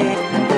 Yeah.